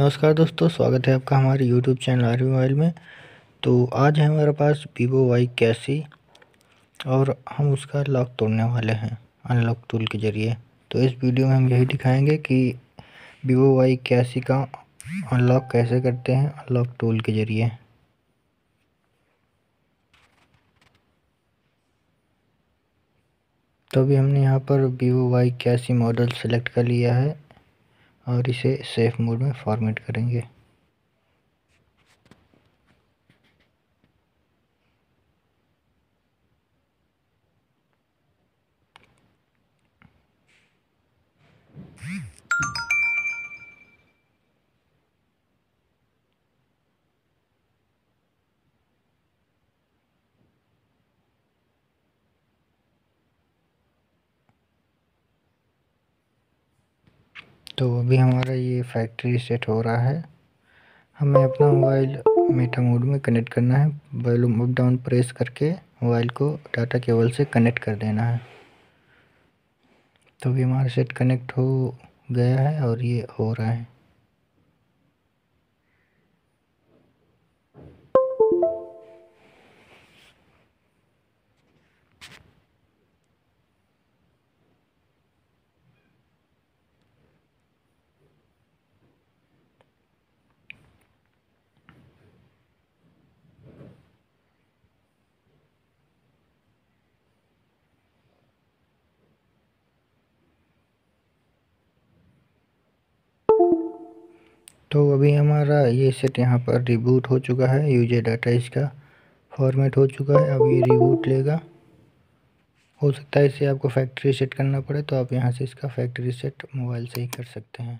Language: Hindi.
नमस्कार दोस्तों, स्वागत है आपका हमारे YouTube चैनल आर मोबाइल में। तो आज है हमारे पास वीवो वाई कैसी और हम उसका लॉक तोड़ने वाले हैं, अनलॉक टूल के ज़रिए। तो इस वीडियो में हम यही दिखाएँगे कि वीवो वाई कैसी का अनलॉक कैसे करते हैं, अनलॉक टूल के ज़रिए। तो अभी हमने यहाँ पर वीवो वाई कैसी मॉडल सेलेक्ट कर लिया है। और इसे सेफ़ मोड में फॉर्मेट करेंगे। तो अभी हमारा ये फैक्ट्री सेट हो रहा है। हमें अपना मोबाइल मीठा मोड में कनेक्ट करना है। वॉल्यूम अप डाउन प्रेस करके मोबाइल को डाटा केबल से कनेक्ट कर देना है। तो अभी हमारा सेट कनेक्ट हो गया है और ये हो रहा है। तो अभी हमारा ये सेट यहाँ पर रिबूट हो चुका है यूजे डाटा इसका फॉर्मेट हो चुका है, अब ये रिबूट लेगा। हो सकता है इसे आपको फैक्ट्री सेट करना पड़े तो आप यहाँ से इसका फैक्ट्री सेट मोबाइल से ही कर सकते हैं।